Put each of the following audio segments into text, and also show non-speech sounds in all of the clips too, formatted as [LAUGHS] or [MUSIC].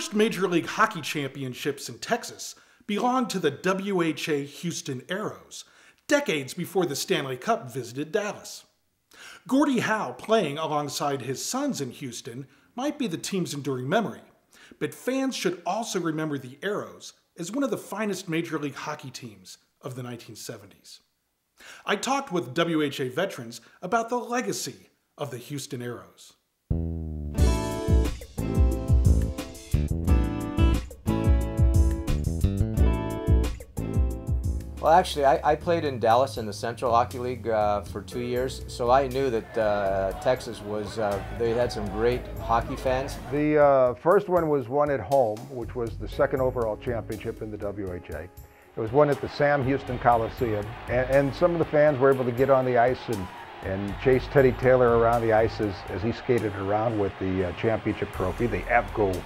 First Major League Hockey championships in Texas belonged to the WHA Houston Aeros, decades before the Stanley Cup visited Dallas. Gordie Howe playing alongside his sons in Houston might be the team's enduring memory, but fans should also remember the Aeros as one of the finest Major League Hockey teams of the 1970s. I talked with WHA veterans about the legacy of the Houston Aeros. Well, actually, I, I, played in Dallas in the Central Hockey League uh, for two years, so I knew that uh, Texas was, uh, they had some great hockey fans. The uh, first one was won at home, which was the second overall championship in the WHA. It was won at the Sam Houston Coliseum, and, and some of the fans were able to get on the ice and, and chase Teddy Taylor around the ice as, as he skated around with the uh, championship trophy, the Avco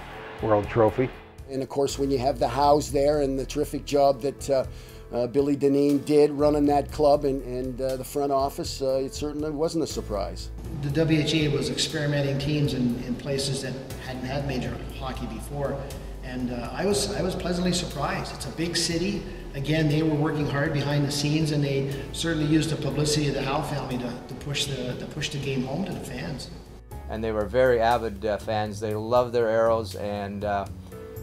World Trophy. And of course, when you have the Howes there and the terrific job that uh, Billy Dineen did running that club and, and uh, the front office, uh, it certainly wasn't a surprise. The WHA was experimenting teams in, in places that hadn't had major hockey before, and uh, I was I was pleasantly surprised. It's a big city. Again, they were working hard behind the scenes, and they certainly used the publicity of the Howe family to, to push the to push the game home to the fans. And they were very avid uh, fans. They loved their Aeros, and uh,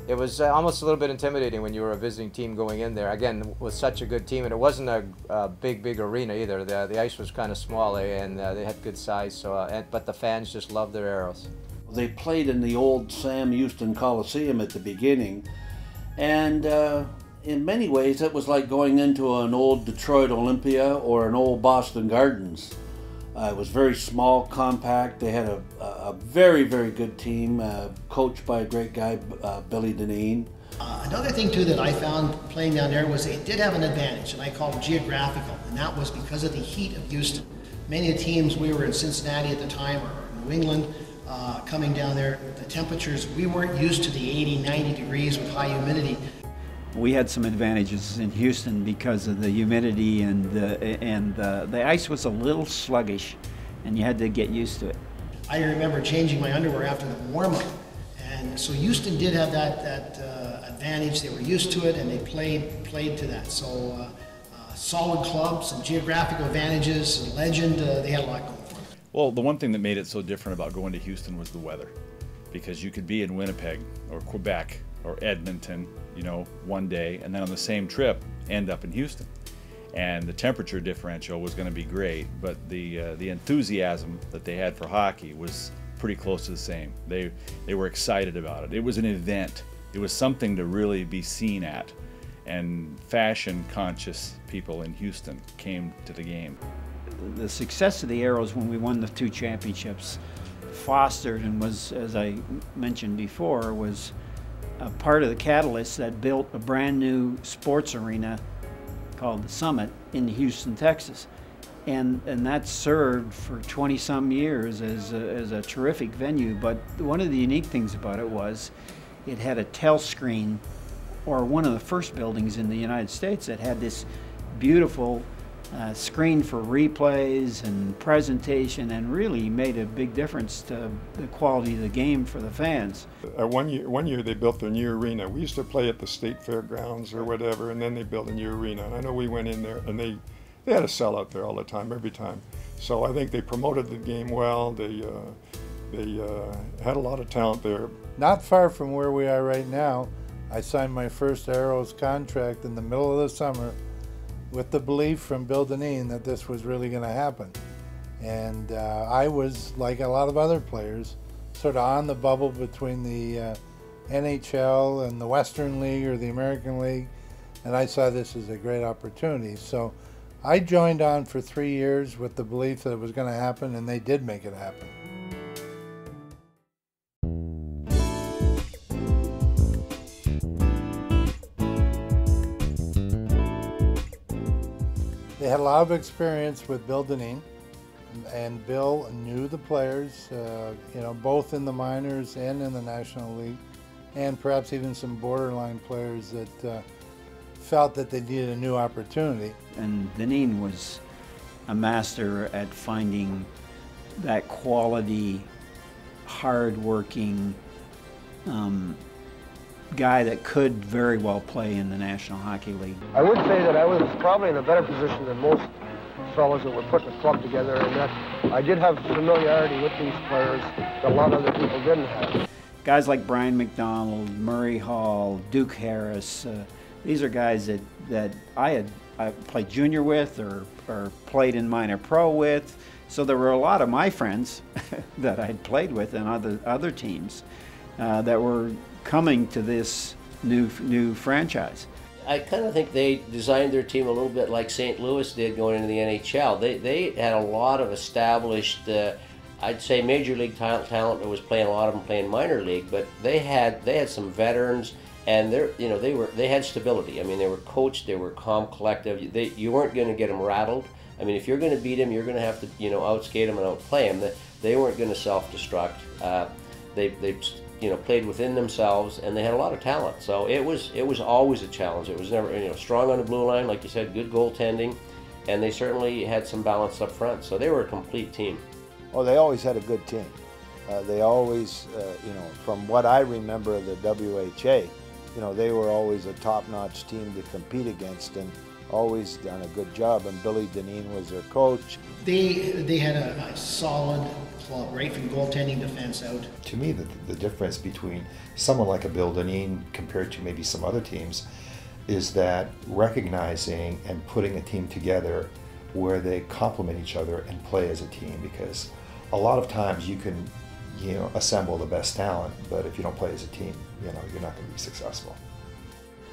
it was uh, almost a little bit intimidating when you were a visiting team going in there. Again, with such a good team, and it wasn't a, a big, big arena either. The, the ice was kind of small, and uh, they had good size. So, uh, and, but the fans just loved their Aeros. They played in the old Sam Houston Coliseum at the beginning, and uh, in many ways, it was like going into an old Detroit Olympia or an old Boston Gardens. Uh, it was very small, compact. They had a, a very, very good team, uh, coached by a great guy, uh, Billy Dineen. Uh, another thing, too, that I found playing down there was they did have an advantage, and I call it geographical, and that was because of the heat of Houston. Many of the teams, we were in Cincinnati at the time, or New England, uh, coming down there, the temperatures, we weren't used to the 80, 90 degrees with high humidity. We had some advantages in Houston because of the humidity and the, and the, the ice was a little sluggish and you had to get used to it. I remember changing my underwear after the warm-up. And so Houston did have that, that uh, advantage. They were used to it and they played, played to that. So uh, uh, solid club, some geographical advantages, legend, uh, they had a lot going for them. Well, the one thing that made it so different about going to Houston was the weather. Because you could be in Winnipeg or Quebec or Edmonton, you know, one day, and then on the same trip end up in Houston. And the temperature differential was going to be great, but the uh, the enthusiasm that they had for hockey was pretty close to the same. They they were excited about it. It was an event. It was something to really be seen at. And fashion conscious people in Houston came to the game. The success of the Aeros when we won the two championships fostered and was, as I mentioned before, was a part of the catalyst that built a brand new sports arena called the Summit in Houston, Texas. And, and that served for 20 some years as a, as a terrific venue. But one of the unique things about it was it had a tell screen, or one of the first buildings in the United States that had this beautiful uh, screen for replays and presentation and really made a big difference to the quality of the game for the fans. Uh, one year, one year they built their new arena. We used to play at the state fairgrounds or whatever, and then they built a new arena. And I know we went in there, and they they had a sellout there all the time, every time. So I think they promoted the game well. They uh, they uh, had a lot of talent there. Not far from where we are right now, I signed my first Aeros contract in the middle of the summer with the belief from Bill Dineen that this was really going to happen. And uh, I was, like a lot of other players, sort of on the bubble between the uh, NHL and the Western League or the American League, and I saw this as a great opportunity. So I joined on for three years with the belief that it was going to happen, and they did make it happen. Had a lot of experience with Bill Dineen, and Bill knew the players, uh, you know, both in the minors and in the National League, and perhaps even some borderline players that uh, felt that they needed a new opportunity. And Dineen was a master at finding that quality, hard-working, um, guy that could very well play in the National Hockey League. I would say that I was probably in a better position than most fellows that were putting a club together, and that I did have familiarity with these players that a lot of other people didn't have. Guys like Brian McDonald, Murray Hall, Duke Harris, uh, these are guys that, that I had I played junior with or, or played in minor pro with. So there were a lot of my friends [LAUGHS] that I'd played with in other, other teams uh, that were coming to this new, new franchise. I kind of think they designed their team a little bit like St. Louis did going into the NHL. They, they had a lot of established, uh, I'd say, major league talent, talent that was playing a lot of them playing minor league, but they had they had some veterans and they're you know they were they had stability. I mean, they were coached, they were calm, collective. They, you weren't going to get them rattled. I mean, if you're going to beat them, you're going to have to you know outskate them and outplay them. They, they weren't going to self-destruct. Uh, they they you know played within themselves, and they had a lot of talent. So it was it was always a challenge. It was never you know strong on the blue line, like you said, good goaltending, and they certainly had some balance up front. So they were a complete team. Oh, they always had a good team. Uh, they always, uh, you know, from what I remember of the WHA, you know, they were always a top-notch team to compete against and always done a good job. And Billy Dineen was their coach. They they had a, a solid club, right from goaltending defense out. To me, the, the difference between someone like a Bill Dineen compared to maybe some other teams is that recognizing and putting a team together where they complement each other and play as a team because a lot of times you can you know assemble the best talent but if you don't play as a team you know you're not going to be successful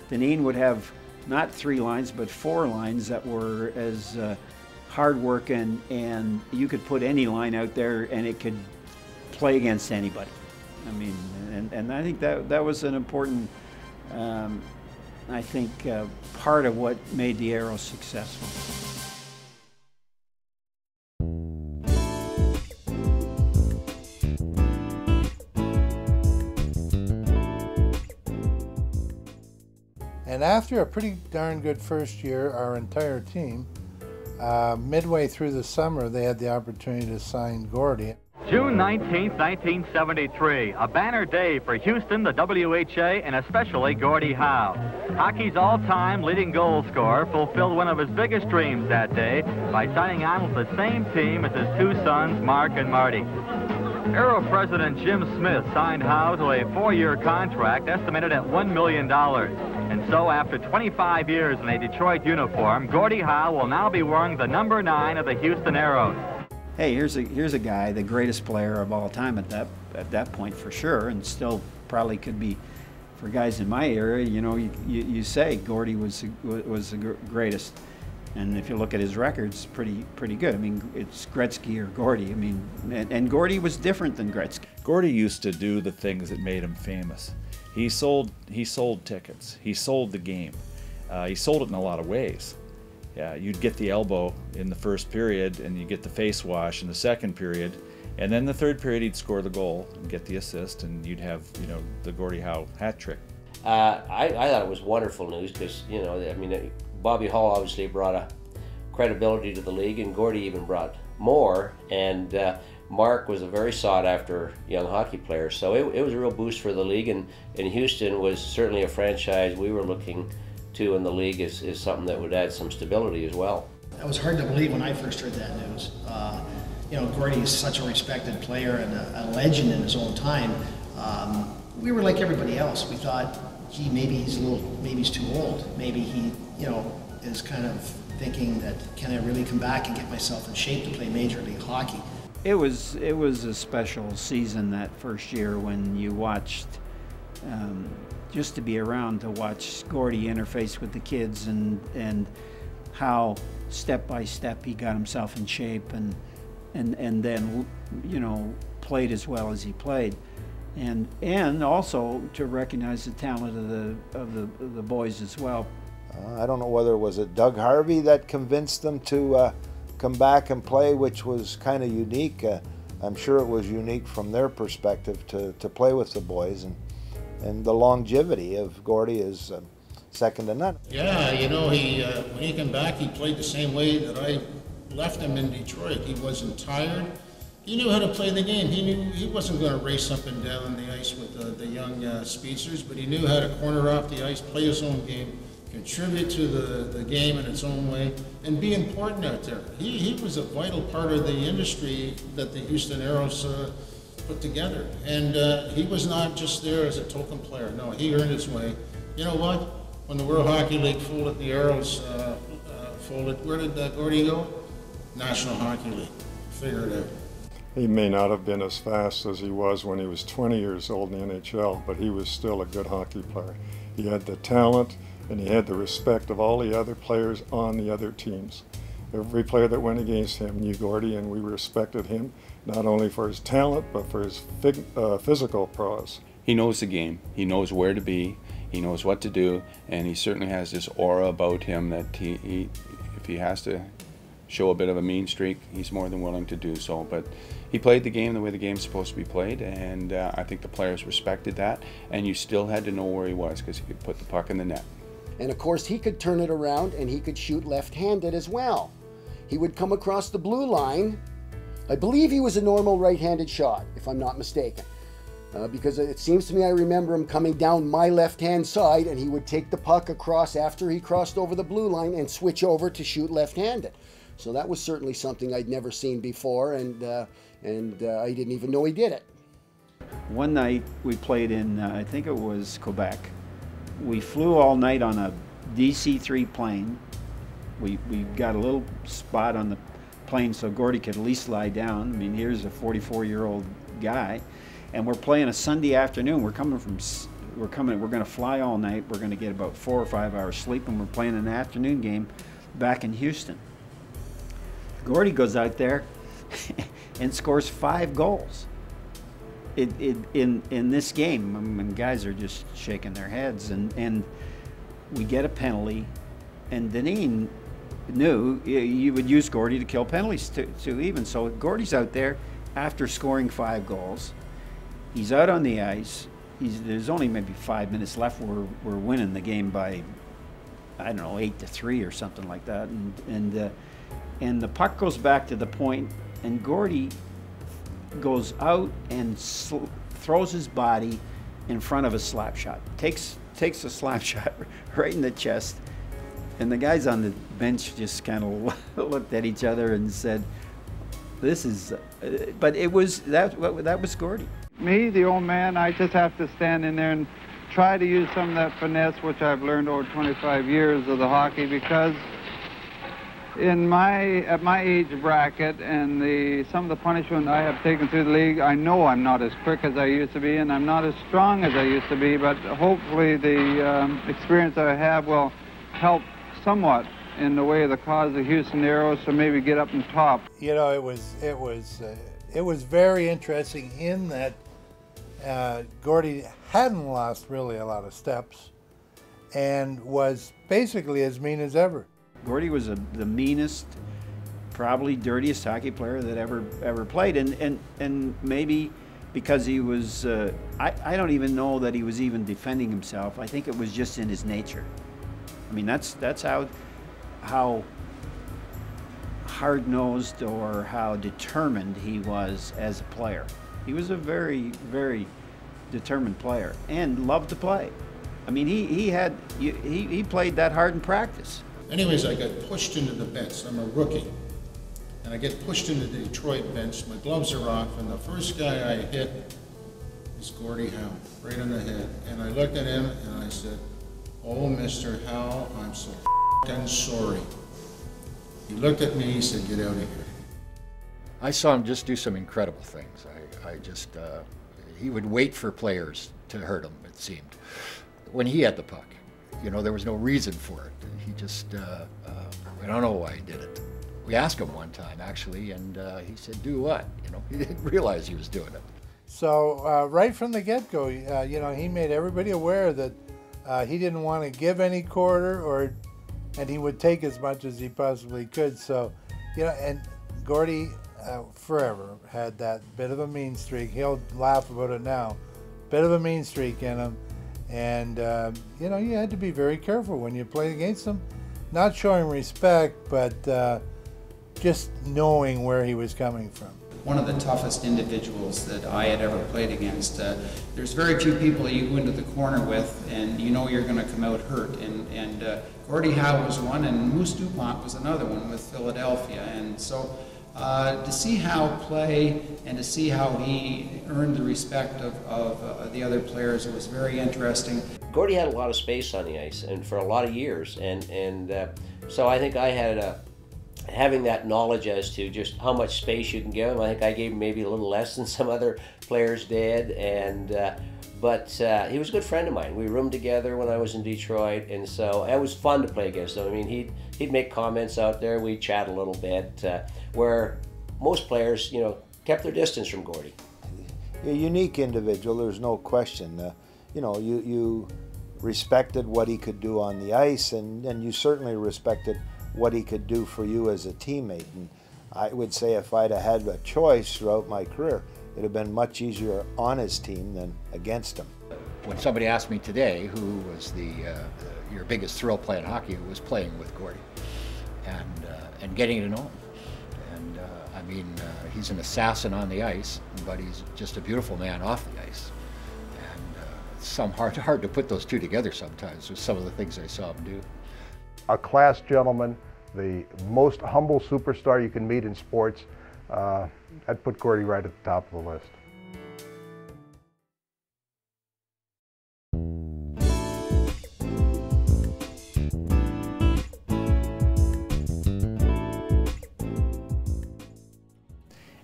Dineen would have not three lines but four lines that were as uh, hard work and, and you could put any line out there and it could play against anybody. I mean, and, and I think that, that was an important, um, I think, uh, part of what made the Aeros successful. And after a pretty darn good first year, our entire team, uh, midway through the summer, they had the opportunity to sign Gordie. June 19, 1973, a banner day for Houston, the WHA, and especially Gordie Howe. Hockey's all-time leading goal scorer fulfilled one of his biggest dreams that day by signing on with the same team as his two sons, Mark and Marty. Arrow President Jim Smith signed Howe to a four-year contract estimated at $1 million. And so after 25 years in a Detroit uniform, Gordie Howe will now be wearing the number nine of the Houston Aeros. Hey, here's a here's a guy, the greatest player of all time at that at that point for sure, and still probably could be for guys in my area, You know, you, you, you say Gordie was was the greatest, and if you look at his records, pretty pretty good. I mean, it's Gretzky or Gordie. I mean, and, and Gordie was different than Gretzky. Gordie used to do the things that made him famous. He sold he sold tickets. He sold the game. Uh, he sold it in a lot of ways. Yeah, you'd get the elbow in the first period, and you get the face wash in the second period, and then the third period he'd score the goal and get the assist, and you'd have you know the Gordie Howe hat trick. Uh, I, I thought it was wonderful news because you know I mean Bobby Hull obviously brought a credibility to the league, and Gordie even brought more, and uh, Mark was a very sought after young hockey player. So it, it was a real boost for the league, and, and Houston was certainly a franchise we were looking to in the league is, is something that would add some stability as well. That was hard to believe when I first heard that news. Uh, you know, Gordie is such a respected player and a, a legend in his own time. Um, we were like everybody else. We thought, gee, maybe he's a little, maybe he's too old. Maybe he, you know, is kind of thinking that can I really come back and get myself in shape to play Major League Hockey? It was it was a special season that first year when you watched um, just to be around to watch Gordie interface with the kids and and how step by step he got himself in shape and and and then you know played as well as he played and and also to recognize the talent of the of the, of the boys as well. Uh, I don't know whether it was it Doug Harvey that convinced them to uh, come back and play, which was kind of unique. Uh, I'm sure it was unique from their perspective to, to play with the boys and and the longevity of Gordie is uh, second to none. Yeah, you know, he uh, when he came back, he played the same way that I left him in Detroit. He wasn't tired. he knew how to play the game. He knew he wasn't going to race up and down the ice with the, the young uh, speedsters, but he knew how to corner off the ice, play his own game, contribute to the, the game in its own way, and be important out there. He, he was a vital part of the industry that the Houston Aeros uh, put together. And uh, he was not just there as a token player. No, he earned his way. You know what? When the World Hockey League folded, the Aeros uh, uh, folded, where did uh, Gordie go? National Hockey League. Figure it out. He may not have been as fast as he was when he was 20 years old in the NHL, but he was still a good hockey player. He had the talent and he had the respect of all the other players on the other teams. Every player that went against him knew Gordie, and we respected him not only for his talent but for his uh, physical prowess. He knows the game. He knows where to be. He knows what to do, and he certainly has this aura about him that he, he if he has to show a bit of a mean streak, he's more than willing to do so. But he played the game the way the game's supposed to be played, and uh, I think the players respected that. And you still had to know where he was because he could put the puck in the net. And of course, he could turn it around and he could shoot left handed as well. He would come across the blue line. I believe he was a normal right handed shot, if I'm not mistaken. Uh, because it seems to me I remember him coming down my left hand side and he would take the puck across after he crossed over the blue line and switch over to shoot left handed. So that was certainly something I'd never seen before, and, uh, and uh, I didn't even know he did it. One night we played in, uh, I think it was Quebec. We flew all night on a DC 3 plane. We, we got a little spot on the plane so Gordie could at least lie down. I mean, here's a 44 year old guy. And we're playing a Sunday afternoon. We're coming from, we're coming, we're going to fly all night. We're going to get about four or five hours sleep, and we're playing an afternoon game back in Houston. Gordie goes out there [LAUGHS] and scores five goals. It, it, in in this game, I mean, guys are just shaking their heads, and, and we get a penalty, and Dineen knew you would use Gordie to kill penalties to, to even. So Gordie's out there after scoring five goals. He's out on the ice. He's, there's only maybe five minutes left. We're, we're winning the game by, I don't know, eight to three or something like that. And, and uh, and the puck goes back to the point, and Gordie goes out and throws his body in front of a slap shot. Takes takes a slap [LAUGHS] shot right in the chest, and the guys on the bench just kind of [LAUGHS] looked at each other and said, "This is." Uh, but it was that that was Gordie. Me, the old man, I just have to stand in there and try to use some of that finesse, which I've learned over 25 years of the hockey, because in my at my age bracket and the some of the punishment I have taken through the league, I know I'm not as quick as I used to be, and I'm not as strong as I used to be. But hopefully, the um, experience I have will help somewhat in the way of the cause of Houston Aeros to maybe get up and top. You know, it was it was uh, it was very interesting in that uh, Gordie hadn't lost really a lot of steps and was basically as mean as ever. Gordie was a, the meanest, probably dirtiest hockey player that ever ever played, and and and maybe because he was, uh, I I don't even know that he was even defending himself. I think it was just in his nature. I mean, that's that's how how hard-nosed or how determined he was as a player. He was a very very determined player and loved to play. I mean, he, he had he, he played that hard in practice. Anyways, I got pushed into the bench. I'm a rookie. And I get pushed into the Detroit bench. My gloves are off, and the first guy I hit is Gordie Howe, right on the head. And I looked at him and I said, Oh, Mr. Howe, I'm so f***ing sorry. He looked at me, he said, Get out of here. I saw him just do some incredible things. I, I just, uh, he would wait for players to hurt him, it seemed, when he had the puck. You know, there was no reason for it. He just, uh, uh, I don't know why he did it. We asked him one time, actually, and uh, he said, do what? You know, [LAUGHS] he didn't realize he was doing it. So uh, right from the get-go, uh, you know, he made everybody aware that uh, he didn't want to give any quarter or, and he would take as much as he possibly could. So, you know, and Gordie forever had that bit of a mean streak. He'll laugh about it now. Bit of a mean streak in him. And, uh, you know, you had to be very careful when you played against him. Not showing respect, but uh, just knowing where he was coming from. one of the toughest individuals that I had ever played against. Uh, there's very few people you go into the corner with and you know you're going to come out hurt. And, and uh, Gordie Howe was one, and Moose DuPont was another one with Philadelphia. And so uh, to see Howe play and to see how he earned the respect of, of uh, the other players, it was very interesting. Gordie had a lot of space on the ice, and for a lot of years, and and uh, so I think I had a having that knowledge as to just how much space you can give him. I think I gave him maybe a little less than some other players did, and uh, but uh, he was a good friend of mine. We roomed together when I was in Detroit, and so it was fun to play against him. I mean, he'd he'd make comments out there. We'd chat a little bit, uh, where most players, you know, kept their distance from Gordie. A unique individual, there's no question. Uh, you know, you you respected what he could do on the ice, and and you certainly respected what he could do for you as a teammate. And I would say if I'd have had a choice throughout my career, it'd have been much easier on his team than against him. When somebody asked me today who was the, uh, the your biggest thrill playing hockey, it was playing with Gordie and uh, and getting to know him. And uh, I mean, uh, he's an assassin on the ice, but he's just a beautiful man off the ice. And uh, it's some hard [LAUGHS] hard to put those two together sometimes with some of the things I saw him do. A class gentleman, the most humble superstar you can meet in sports. Uh, I'd put Gordie right at the top of the list.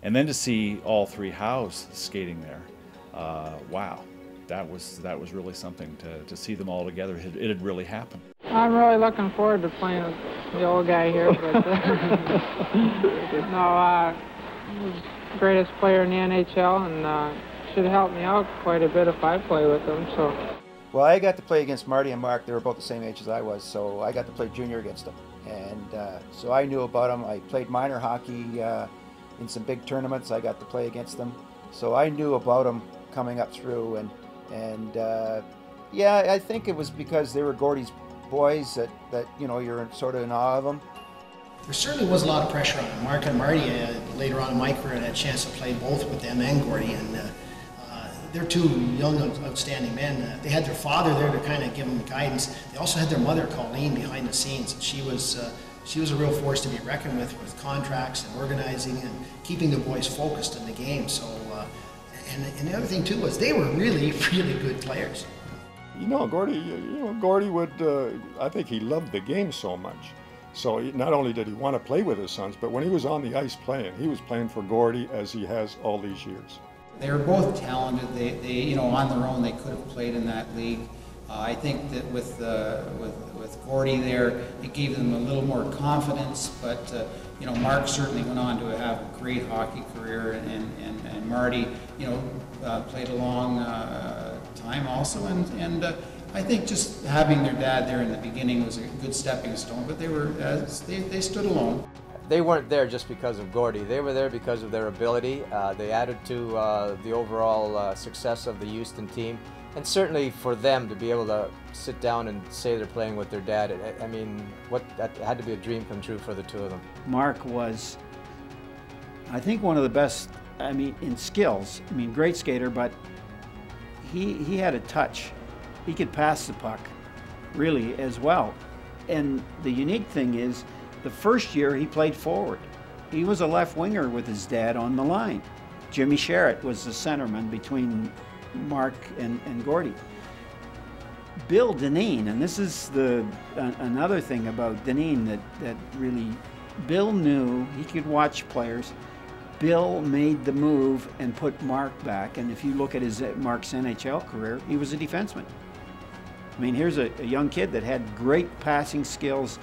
And then to see all three Howes skating there, uh, wow, that was that was really something to, to see them all together. It, it had really happened. I'm really looking forward to playing with the old guy here, but uh, [LAUGHS] no, uh, he's the greatest player in the NHL and uh, should help me out quite a bit if I play with him. So. Well, I got to play against Marty and Mark. They were both the same age as I was, so I got to play junior against them, and uh, so I knew about them. I played minor hockey uh, in some big tournaments. I got to play against them, so I knew about them coming up through, and and uh, yeah, I think it was because they were Gordie's boys that that you know you're sort of in awe of them. There certainly was a lot of pressure on him. Mark and Marty, uh, later on in my career, I had a chance to play both with them and Gordie, and uh, uh, they're two young, outstanding men. Uh, they had their father there to kind of give them guidance. They also had their mother, Colleen, behind the scenes. She was uh, she was a real force to be reckoned with, with contracts and organizing and keeping the boys focused in the game. So, uh, and, and the other thing too was they were really, [LAUGHS] really good players. You know, Gordie, you know, Gordie would, I think he loved the game so much. So not only did he want to play with his sons, but when he was on the ice playing, he was playing for Gordie as he has all these years. They were both talented. They, they you know, on their own, they could have played in that league. Uh, I think that with, uh, with, with Gordie there, it gave them a little more confidence, but, uh, you know, Mark certainly went on to have a great hockey career, and, and, and Marty, you know, uh, played a long uh, time also, and, and uh, I think just having their dad there in the beginning was a good stepping stone, but they were, they, they stood alone they weren't there just because of Gordie. They were there because of their ability. Uh, they added to uh, the overall uh, success of the Houston team. And certainly for them to be able to sit down and say they're playing with their dad, it, I mean, what that had to be a dream come true for the two of them. Mark was, I think, one of the best, I mean, in skills. I mean, great skater, but he, he had a touch. He could pass the puck really as well. And the unique thing is, the first year he played forward. He was a left winger with his dad on the line. Jimmy Sherritt was the centerman between Mark and, and Gordie. Bill Dineen, and this is the another thing about Dineen that, that really, Bill knew he could watch players. Bill made the move and put Mark back, and if you look at his Mark's NHL career, he was a defenseman. I mean, here's a, a young kid that had great passing skills,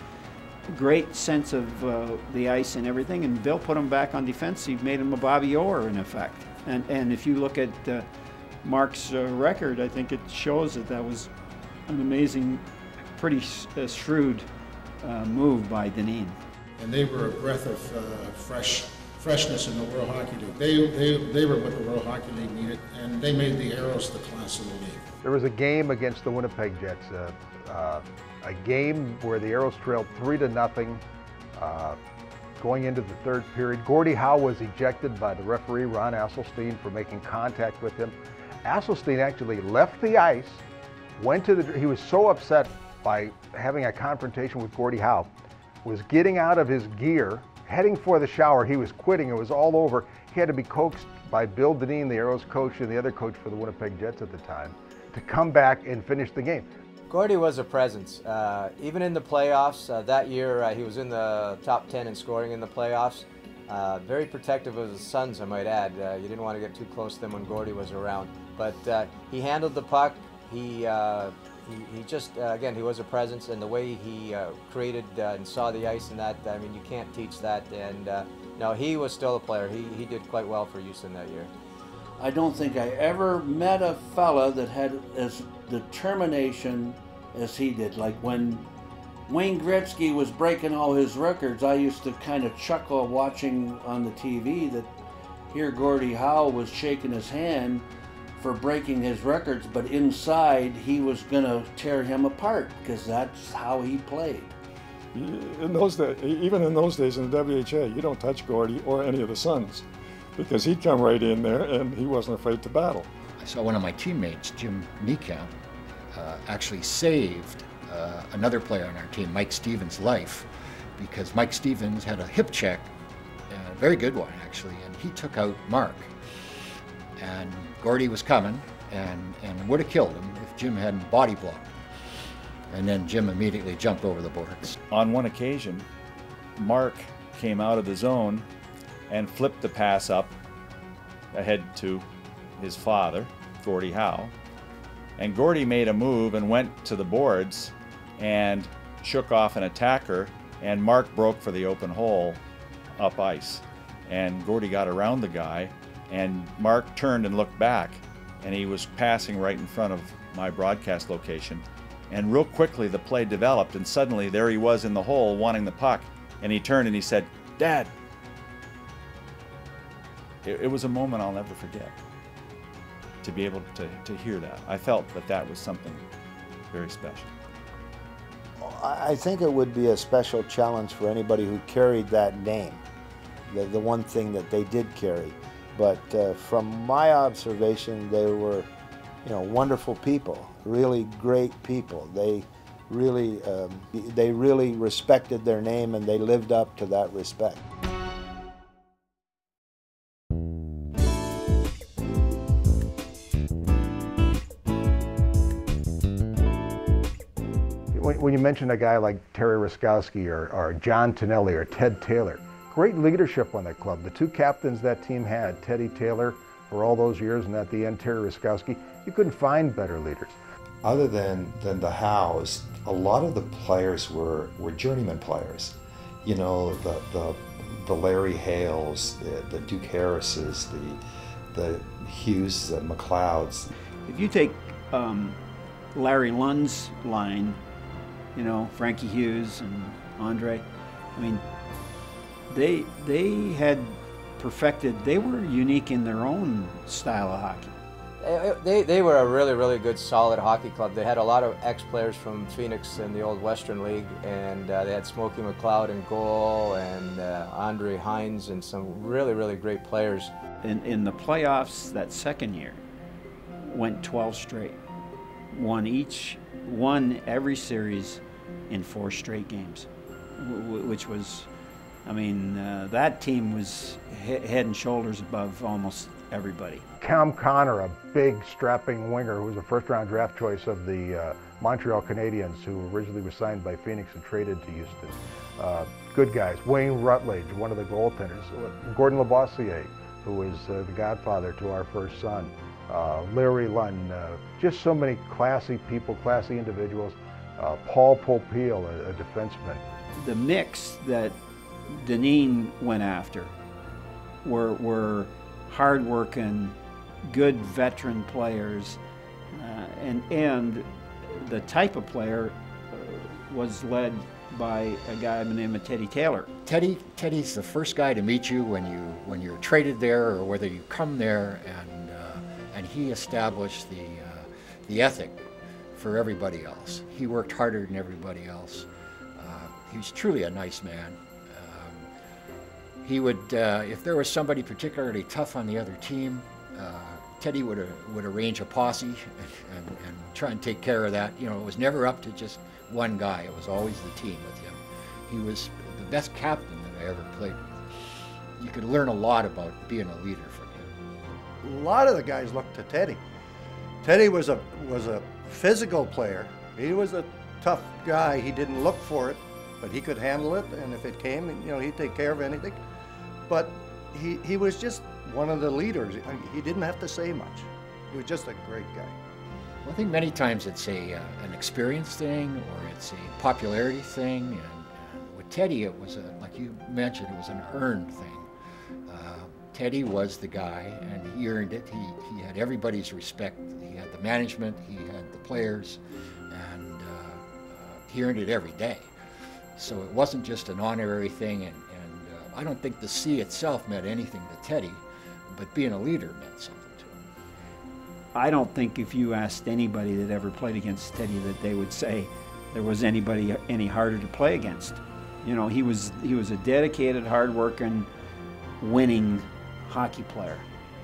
great sense of uh, the ice and everything, and Bill put him back on defense. He made him a Bobby Orr in effect. And and if you look at uh, Mark's uh, record, I think it shows that that was an amazing, pretty uh, shrewd uh, move by Dineen. And they were a breath of uh, fresh freshness in the World Hockey League. They, they, they were what the World Hockey League needed, and they made the Aeros the class of the league. There was a game against the Winnipeg Jets, uh, uh, a game where the Aeros trailed three to nothing. Uh, going into the third period. Gordie Howe was ejected by the referee, Ron Asselstine, for making contact with him. Asselstine actually left the ice, went to the, he was so upset by having a confrontation with Gordie Howe, was getting out of his gear, heading for the shower. He was quitting, it was all over. He had to be coaxed by Bill Dineen, the Aeros coach, and the other coach for the Winnipeg Jets at the time, to come back and finish the game. Gordie was a presence. Uh, even in the playoffs, uh, that year uh, he was in the top 10 in scoring in the playoffs. Uh, very protective of his sons, I might add. Uh, you didn't want to get too close to them when Gordie was around. But uh, he handled the puck. He, he, he, just, uh, again, he was a presence, and the way he uh, created uh, and saw the ice and that, I mean, you can't teach that. And no, he was still a player. He, he did quite well for Houston that year. I don't think I ever met a fella that had as determination as he did. Like when Wayne Gretzky was breaking all his records, I used to kind of chuckle watching on the TV that here Gordie Howe was shaking his hand for breaking his records, but inside he was going to tear him apart because that's how he played. In those days, even in those days in the WHA, you don't touch Gordie or any of the Sons because he'd come right in there and he wasn't afraid to battle. I saw one of my teammates, Jim Niekamp, uh, actually saved uh, another player on our team, Mike Stevens' life, because Mike Stevens had a hip check, a very good one actually, and he took out Mark. And Gordie was coming and, and would have killed him if Jim hadn't body blocked. And then Jim immediately jumped over the boards. On one occasion, Mark came out of the zone and flipped the pass up ahead to his father, Gordie Howe. And Gordie made a move and went to the boards and shook off an attacker, and Mark broke for the open hole up ice. And Gordie got around the guy, and Mark turned and looked back, and he was passing right in front of my broadcast location. And real quickly, the play developed, and suddenly there he was in the hole wanting the puck. And he turned and he said, Dad, it, it was a moment I'll never forget to be able to, to hear that. I felt that that was something very special. I think it would be a special challenge for anybody who carried that name, the, the one thing that they did carry. But uh, from my observation, they were, you know, wonderful people, really great people. They really, um, they really respected their name and they lived up to that respect. when you mention a guy like Terry Ruskowski or, or John Tonelli or Ted Taylor, great leadership on that club. The two captains that team had, Teddy Taylor for all those years, and at the end, Terry Ruskowski, you couldn't find better leaders. Other than, than the Howes, a lot of the players were, were journeyman players. You know, the, the, the Larry Hales, the, the Duke Harrises, the, the Hughes, the McLeods. If you take um, Larry Lund's line you know, Frankie Hughes and Andre. I mean, they they had perfected. They were unique in their own style of hockey. They, they were a really, really good, solid hockey club. They had a lot of ex-players from Phoenix in the old Western League, and uh, they had Smokey McLeod in goal, and uh, Andre Hinse, and some really, really great players. In, in the playoffs that second year, went 12 straight, won each won every series in four straight games, which was, I mean, uh, that team was he head and shoulders above almost everybody. Cam Connor, a big strapping winger who was a first round draft choice of the uh, Montreal Canadiens who originally was signed by Phoenix and traded to Houston. Uh, good guys. Wayne Rutledge, one of the goaltenders. Gordon Labossiere, who was uh, the godfather to our first son uh, Larry Lund, uh, just so many classy people, classy individuals. Uh, Paul Popiel, a, a, defenseman. The mix that Dineen went after were, were hardworking, good veteran players, uh, and, and the type of player uh, was led by a guy by the name of Teddy Taylor. Teddy, Teddy's the first guy to meet you when you when you're traded there or whether you come there, and and he established the, uh, the ethic for everybody else. He worked harder than everybody else. Uh, he was truly a nice man. He would, uh, if there was somebody particularly tough on the other team, uh, Teddy would, uh, would arrange a posse and, and, and, try and take care of that. You know, it was never up to just one guy. It was always the team with him. He was the best captain that I ever played with. You could learn a lot about being a leader from him. A lot of the guys looked to Teddy. Teddy was a was a physical player. He was a tough guy. He didn't look for it, but he could handle it. And if it came, you know, he'd take care of anything. But he, he was just one of the leaders. He didn't have to say much. He was just a great guy. I think many times it's a uh, an experience thing or it's a popularity thing. And, and with Teddy, it was a, like you mentioned, it was an earned thing. Uh, Teddy was the guy, and he earned it. He, he had everybody's respect. He had the management, he had the players, and uh, he earned it every day. So it wasn't just an honorary thing, and, I don't think the C itself meant anything to Teddy, but being a leader meant something. To him. I don't think if you asked anybody that ever played against Teddy that they would say there was anybody any harder to play against. You know, he was he was a dedicated, hard-working, winning hockey player,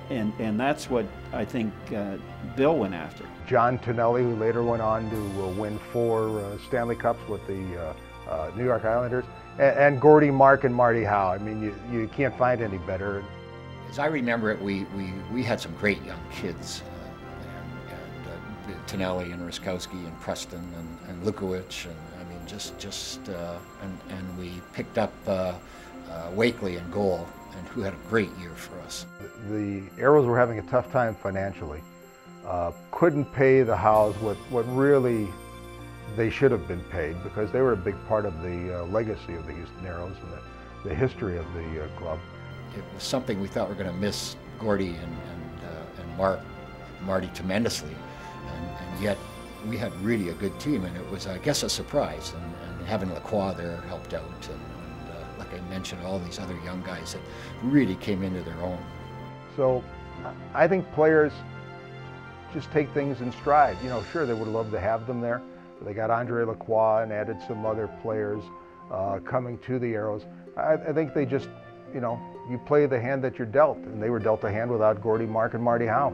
and and that's what I think uh, Bill went after. John Tonelli, who later went on to uh, win four uh, Stanley Cups with the uh, uh, New York Islanders, and, and Gordie Mark and Marty Howe. I mean, you, you can't find any better. As I remember it, we, we, we had some great young kids and Tonelli and Ruskowski and Preston and, and Lukowich and I mean just just uh, and and we picked up uh, uh, Wakely and goal and who had a great year for us. The Aeros were having a tough time financially. Uh, couldn't pay the Howes what what really they should have been paid because they were a big part of the uh, legacy of the Houston Aeros and the, the history of the uh, club. It was something we thought we were going to miss Gordie and and, and Mark Marty tremendously and, and yet we had really a good team, and it was, I guess, a surprise. And, and having Lacroix there helped out, and, and uh, like I mentioned, all these other young guys that really came into their own. So, I think players just take things in stride. You know, sure, they would love to have them there. They got Andre Lacroix and added some other players uh, coming to the Aeros. I, I think they just, you know, you play the hand that you're dealt, and they were dealt a hand without Gordie Mark and Marty Howe.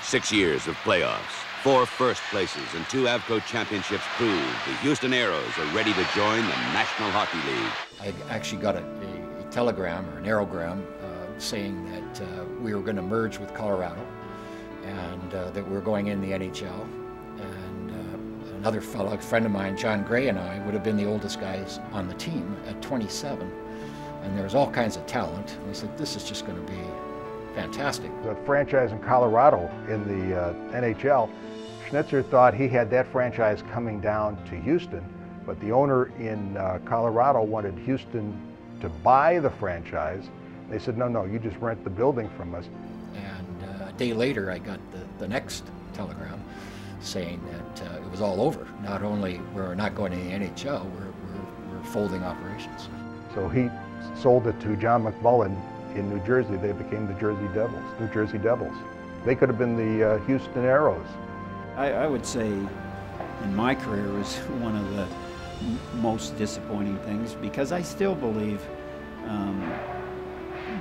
Six years of playoffs, four first places, and two Avco championships prove the Houston Aeros are ready to join the National Hockey League. I actually got a, a, a telegram or an aerogram uh, saying that uh, we were going to merge with Colorado and uh, that we were going in the NHL. And uh, another fellow, a friend of mine, John Gray, and I would have been the oldest guys on the team at 27. And there was all kinds of talent. And said, this is just going to be fantastic. The franchise in Colorado in the uh, NHL, Schnitzer thought he had that franchise coming down to Houston, but the owner in uh, Colorado wanted Houston to buy the franchise. They said, no, no, you just rent the building from us. And uh, a day later, I got the, the next telegram saying that uh, it was all over. Not only we're not going to the NHL, we're, we're, we're folding operations. So he sold it to John McMullen in New Jersey, they became the Jersey Devils, New Jersey Devils. They could have been the uh, Houston Aeros. I, I, would say in my career was [LAUGHS] one of the most disappointing things because I still believe um,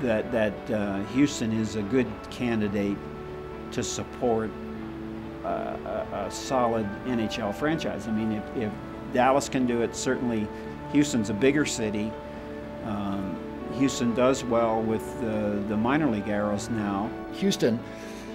that, that uh, Houston is a good candidate to support uh, a, a, solid NHL franchise. I mean, if, if, Dallas can do it, certainly Houston's a bigger city. Um, Houston does well with the, the minor league Aeros now. Houston,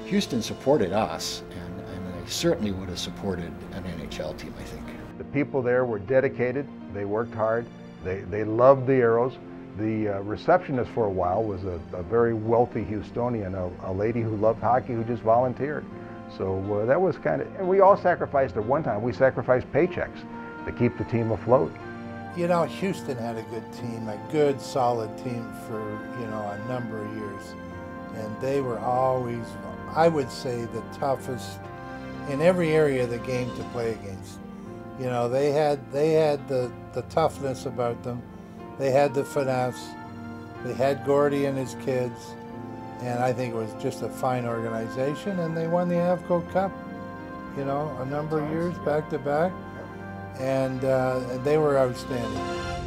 Houston supported us, and, and they certainly would have supported an NHL team, I think. The people there were dedicated. They worked hard. They, they loved the Aeros. The uh, receptionist for a while was a, a very wealthy Houstonian, a, a, lady who loved hockey who just volunteered. So uh, that was kind of, and we all sacrificed at one time. We sacrificed paychecks to keep the team afloat. You know, Houston had a good team, a good, solid team for, you know, a number of years. And they were always, I would say, the toughest in every area of the game to play against. You know, they had they had the, the toughness about them. They had the finesse. They had Gordie and his kids. and I think it was just a fine organization, and they won the Avco Cup, you know, a number of years back to back, and uh, they were outstanding.